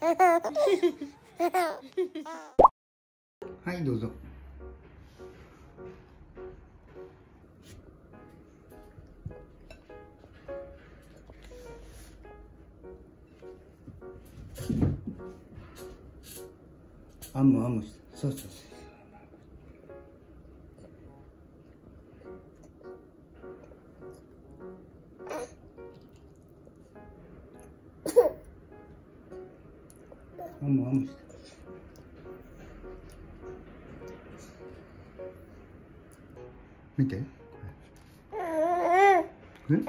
はいどうぞ。あむあむ。してそうそうそう。あむあむしてます見てこれえ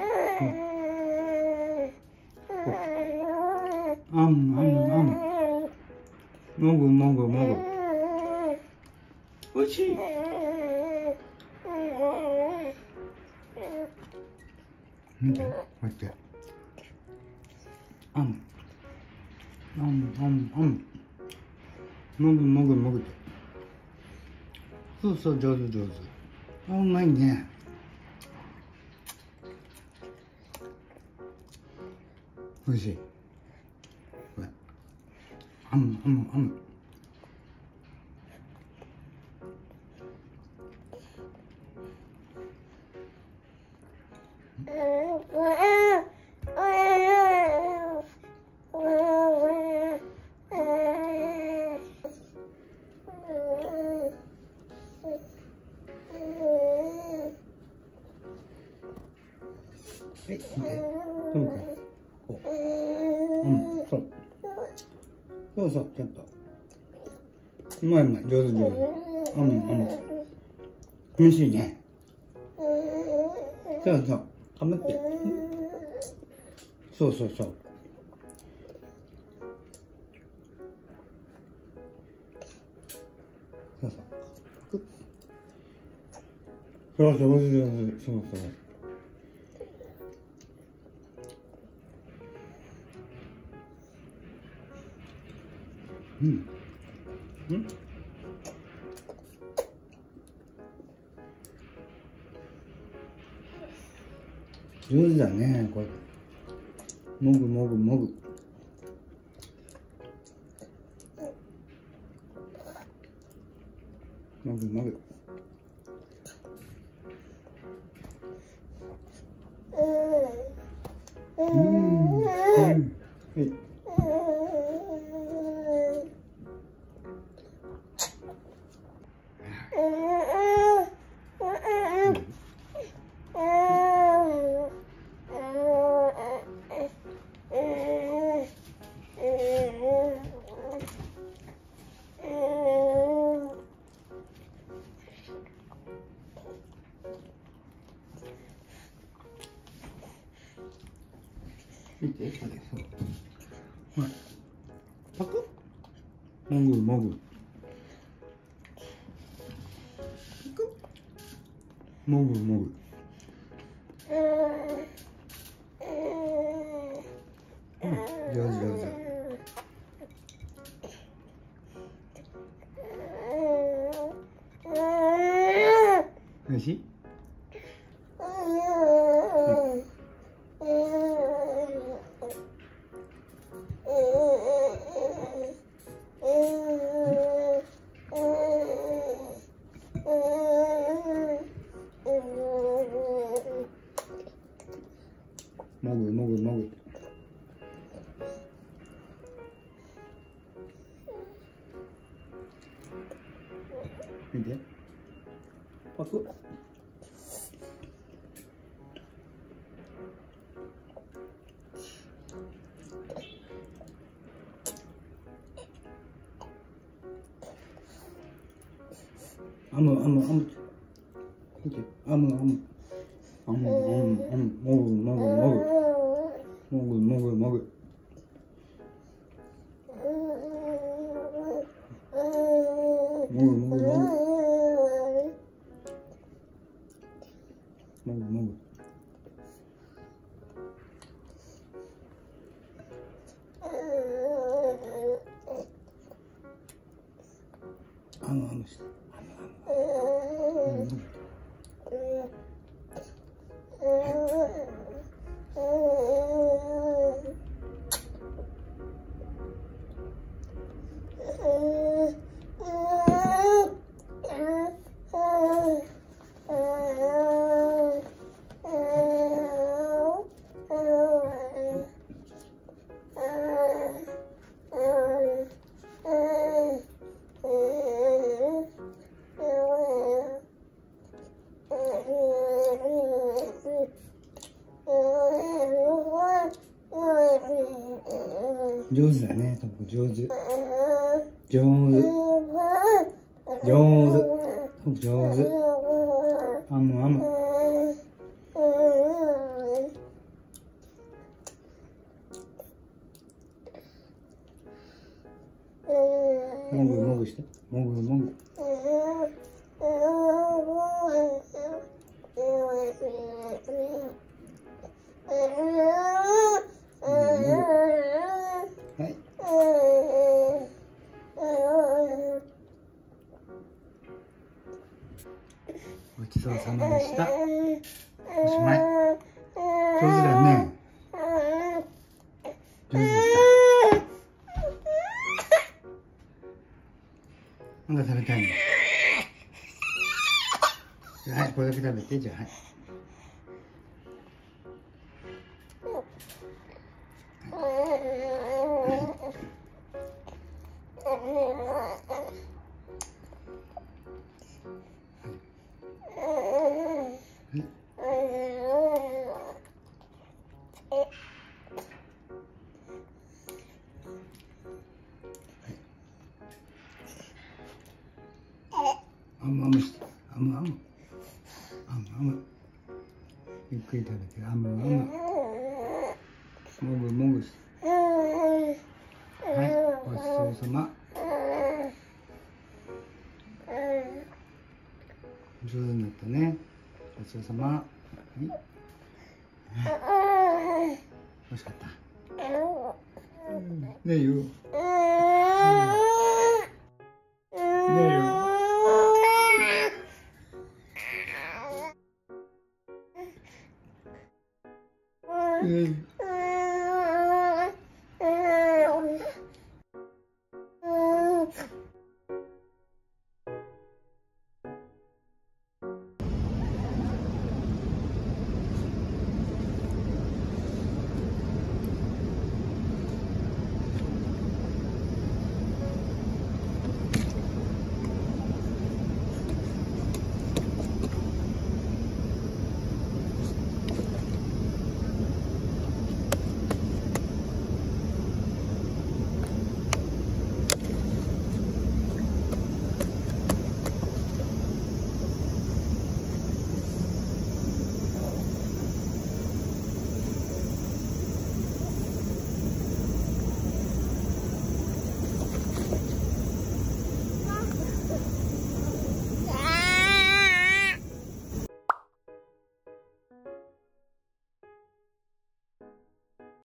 あむあむあむもぐもぐもぐおいしい見てこうやってあむあむあむあむもぐもぐもぐってそうそう上手上手。あうまいね。おいしい。これ。あむあむあむはい見てそうかこううん。そうそうそうちょっとうまいうまい上手上手あむあむおいしいねそうそうかむってそうそうそうそうそうそうそう上手上手そうそううん。うん。上手だねこれ。もぐもぐもぐ。もぐもぐ。うん。うん見てこれそうはい。パクもぐもぐパクもぐもぐうん。上手上手おいしいパクッあむあむあむ見てあむあむあむあむあむもぐもぐもぐ。もぐもぐもぐ。あの話。あの話。上手だね。トム上手。上手。上手。トム上手。あむあむもぐもぐして。もぐもぐごちそうさまでした。おしまい。上手だね上手でした。なんか食べたいの。はいこれだけ食べてじゃあはい。ゆっくり食べてもぐもぐはいごちそうさまになったねごちそうさま、はい、しかった、ねえ、う、ねえよ嗯。